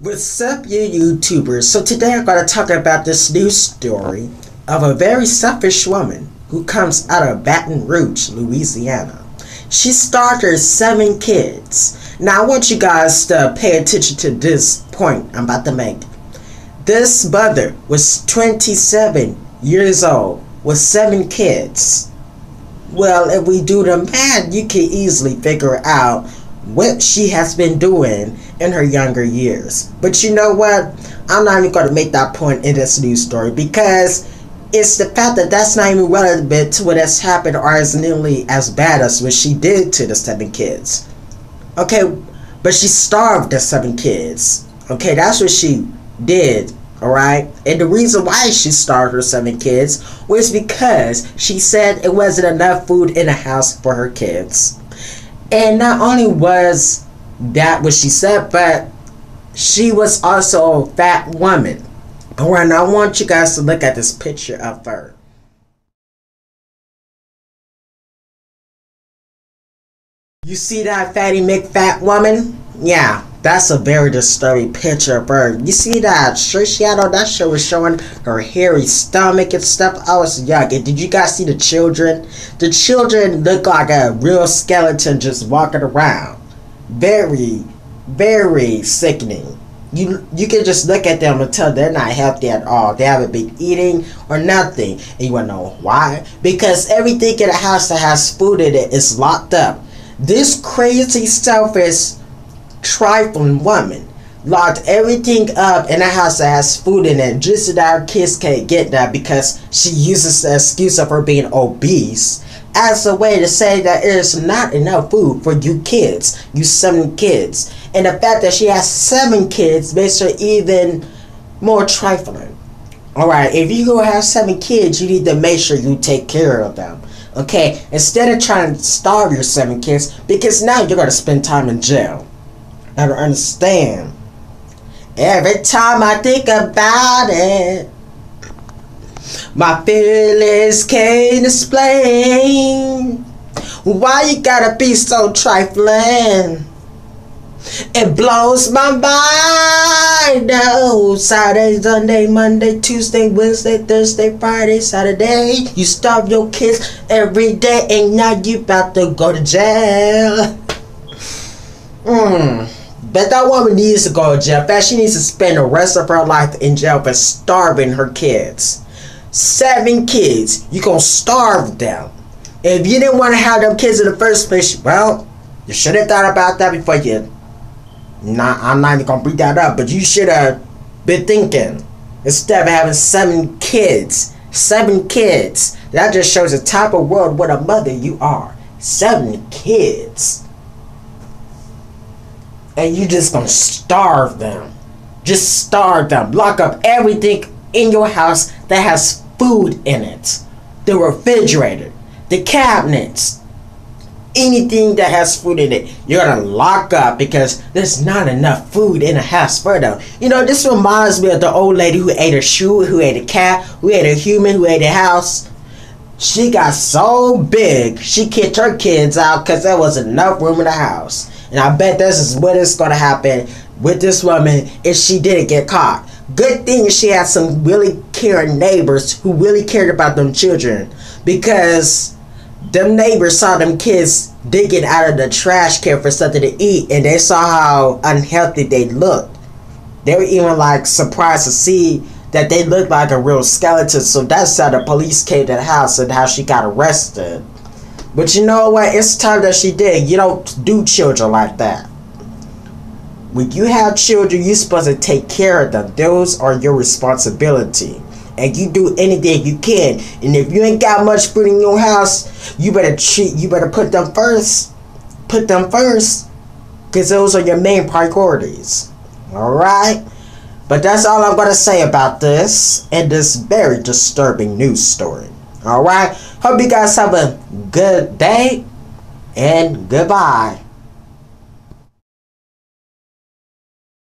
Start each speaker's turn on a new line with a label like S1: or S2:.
S1: What's up, you YouTubers? So today I'm going to talk about this news story of a very selfish woman who comes out of Baton Rouge, Louisiana. She started seven kids. Now I want you guys to pay attention to this point I'm about to make. This mother was 27 years old with seven kids. Well, if we do the math, you can easily figure out what she has been doing in her younger years. But you know what? I'm not even going to make that point in this news story because it's the fact that that's not even relevant to what has happened or is nearly as bad as what she did to the seven kids. Okay, but she starved the seven kids. Okay, that's what she did. Alright? And the reason why she starved her seven kids was because she said it wasn't enough food in the house for her kids. And not only was that what she said, but she was also a fat woman. Now I want you guys to look at this picture of her. You see that fatty McFat woman? Yeah, that's a very disturbing picture of her. You see that shirt she had on? That shirt was showing her hairy stomach and stuff. I was young. And did you guys see the children? The children look like a real skeleton just walking around. Very, very sickening. You you can just look at them and tell they're not healthy at all. They haven't been eating or nothing. And you wanna know why? Because everything in the house that has food in it is locked up. This crazy selfish trifling woman locked everything up in a house that has food in it just so that her kids can't get that because she uses the excuse of her being obese as a way to say that there's not enough food for you kids, you seven kids. And the fact that she has seven kids makes her even more trifling. Alright, if you go have seven kids, you need to make sure you take care of them. Okay, instead of trying to starve your seven kids, because now you're going to spend time in jail. I don't understand. Every time I think about it, my feelings can't explain why you gotta be so trifling. It blows my mind. Oh, Saturday, Sunday, Monday, Tuesday, Wednesday, Thursday, Friday, Saturday. You starve your kids every day, and now you about to go to jail. Hmm. But that woman needs to go to jail. Fact, she needs to spend the rest of her life in jail for starving her kids. Seven kids. You gonna starve them. If you didn't want to have them kids in the first place, well, you should have thought about that before you. Nah, I'm not even gonna bring that up, but you should have been thinking. Instead of having seven kids. Seven kids. That just shows the type of world what a mother you are. Seven kids and you just gonna starve them. Just starve them. Lock up everything in your house that has food in it. The refrigerator, the cabinets, anything that has food in it, you're gonna lock up because there's not enough food in the house for them. You know, this reminds me of the old lady who ate a shoe, who ate a cat, who ate a human, who ate a house. She got so big, she kicked her kids out because there was enough room in the house. And I bet this is what is going to happen with this woman if she didn't get caught. Good thing she had some really caring neighbors who really cared about them children because them neighbors saw them kids digging out of the trash can for something to eat and they saw how unhealthy they looked. They were even like surprised to see that they looked like a real skeleton. So that's how the police came to the house and how she got arrested. But you know what? It's time that she did. You don't do children like that. When you have children, you're supposed to take care of them. Those are your responsibility. And you do anything you can. And if you ain't got much food in your house, you better treat you better put them first. Put them first. Cause those are your main priorities. Alright? But that's all I'm gonna say about this and this very disturbing news story. Alright? Hope you guys have a good day and goodbye.